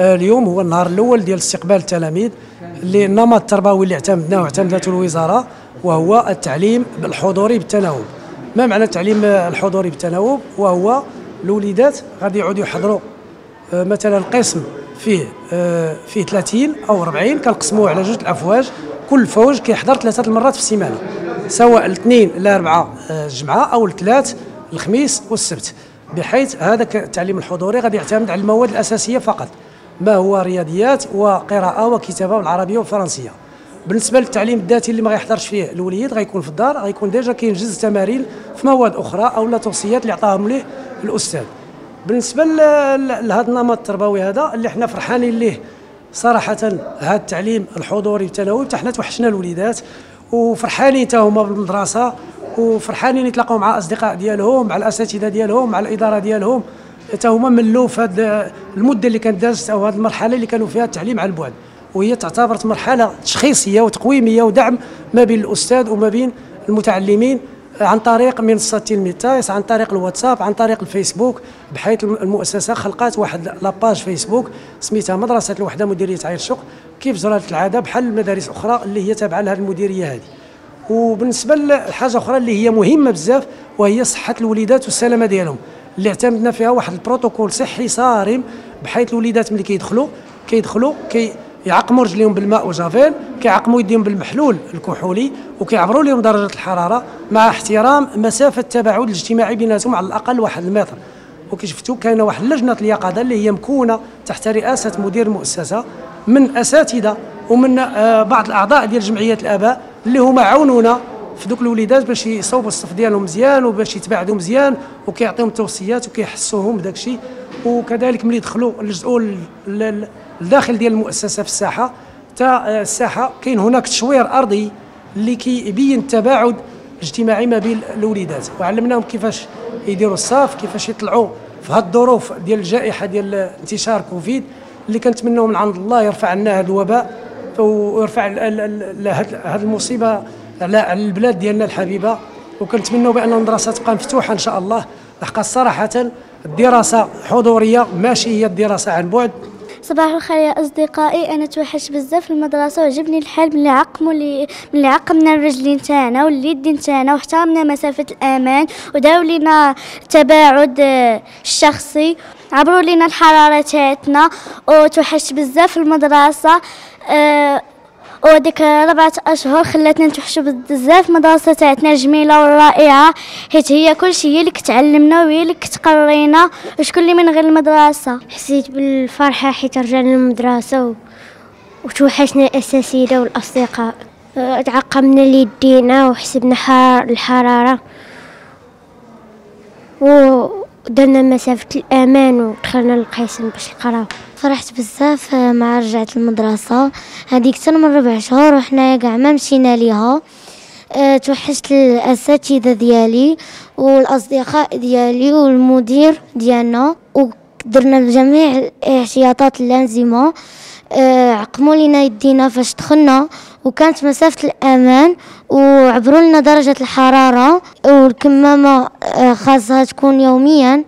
آه، اليوم هو النهار الأول ديال استقبال التلاميذ اللي النمط التربوي اللي اعتمدناه واعتمدته الوزارة وهو التعليم الحضوري بالتناوب. ما معنى التعليم الحضوري بالتناوب؟ وهو الوليدات غادي يعودوا يحضروا آه، مثلا قسم فيه آه، فيه 30 أو 40 كنقسموه على جوج الأفواج. كل فوج كيحضر ثلاثة المرات في السيمانة سواء الاثنين الاربعاء الجمعة أو الثلاث الخميس والسبت. بحيث هذا التعليم الحضوري غادي يعتمد على المواد الأساسية فقط. ما هو رياضيات وقراءة وكتابة بالعربية والفرنسية. بالنسبة للتعليم الذاتي اللي ما غيحضرش فيه الوليد غيكون في الدار غيكون déjà كينجز تمارين في مواد أخرى أو لا توصيات اللي عطاهم ليه الأستاذ. بالنسبة لهذا النمط التربوي هذا اللي حنا فرحانين ليه صراحة هذا التعليم الحضوري التناوبي حنا توحشنا الوليدات وفرحانين حتى هما بالمدرسة وفرحانين يتلاقوا مع أصدقاء ديالهم مع الأساتذة ديالهم مع الإدارة ديالهم. حتى هما ملوا في هذه المدة اللي كانت دازت أو هذه المرحلة اللي كانوا فيها التعليم على البعد. وهي تعتبرت مرحلة تشخيصية وتقويمية ودعم ما بين الأستاذ وما بين المتعلمين عن طريق منصة TelmidTICE عن طريق الواتساب عن طريق الفيسبوك. بحيث المؤسسة خلقات واحد la page فيسبوك سميتها مدرسة الوحدة مديرية عين الشق. كيف جرت العادة؟ بحال المدارس الاخرى اللي هي تابعة لهذه المديرية هذه. وبالنسبة لحاجة أخرى اللي هي مهمة بزاف وهي صحة الوليدات والسلامة ديالهم. اللي اعتمدنا فيها واحد البروتوكول صحي صارم بحيث الوليدات ملي كيدخلوا كيدخلوا كي يعقموا رجليهم بالماء وجافيل كيعقموا يديهم بالمحلول الكحولي وكيعبروا لهم درجة الحرارة مع احترام مسافة التباعد الاجتماعي بيناتهم على الأقل واحد المتر. وكي شفتوا كاينة واحد لجنه اليقظة اللي هي مكونة تحت رئاسة مدير المؤسسه من أساتذة ومن آه، بعض الأعضاء ديال جمعية الآباء اللي هما عاونونا في دوك الوليدات باش يصوبوا الصف ديالهم مزيان وباش يتباعدوا مزيان وكيعطيهم توصيات وكيحسوهم بداك الشيء وكذلك ملي يدخلوا لجؤوا الداخل ديال المؤسسة في الساحة تا الساحة كاين هناك تشوير أرضي اللي كيبين التباعد الاجتماعي ما بين الوليدات. وعلمناهم كيفاش يديروا الصف كيفاش يطلعوا في هذه الظروف ديال الجائحة ديال انتشار كوفيد اللي كنتمنوا من عند الله يرفع عنا هذا الوباء ويرفع هذه المصيبة على البلاد ديالنا الحبيبة وكنتمنوا بأن المدرسة تبقى مفتوحة إن شاء الله. لحق صراحة الدراسة حضورية ماشي هي الدراسة عن بعد. صباح الخير يا أصدقائي. أنا توحشت بزاف المدرسة وعجبني الحال ملي عقموا لي ملي عقمنا الرجلين تاعنا واليدين تاعنا واحترمنا مسافة الأمان وداو لينا التباعد الشخصي. عبروا لينا الحرارة تاعتنا. وتوحشت بزاف المدرسة. أه وديك ربعة أشهر خلاتنا نتوحشوا بزاف مدرسة تاعتنا جميلة ورائعة حيت هي كلشي هي اللي كتعلمنا وهي اللي كتقرينا. وشكون من غير المدرسة؟ حسيت بالفرحة حيت رجعنا للمدرسة و... وتوحشنا الأساتذة والأصدقاء. تعقمنا ليدينا وحسبنا الحرارة. ودرنا مسافة الأمان ودخلنا للقسم باش نقراو فرحت بزاف مع رجعة المدرسة هذيك حتى من ربع شهور وحنا كاع ما مشينا ليها. أه توحشت الأساتذة ديالي والأصدقاء ديالي والمدير ديالنا ودرنا جميع الاحتياطات اللازمة. أه عقموا لينا يدينا فاش دخلنا. وكانت مسافة الأمان وعبروا لنا درجة الحرارة والكمامة آه، خاصها تكون يوميا.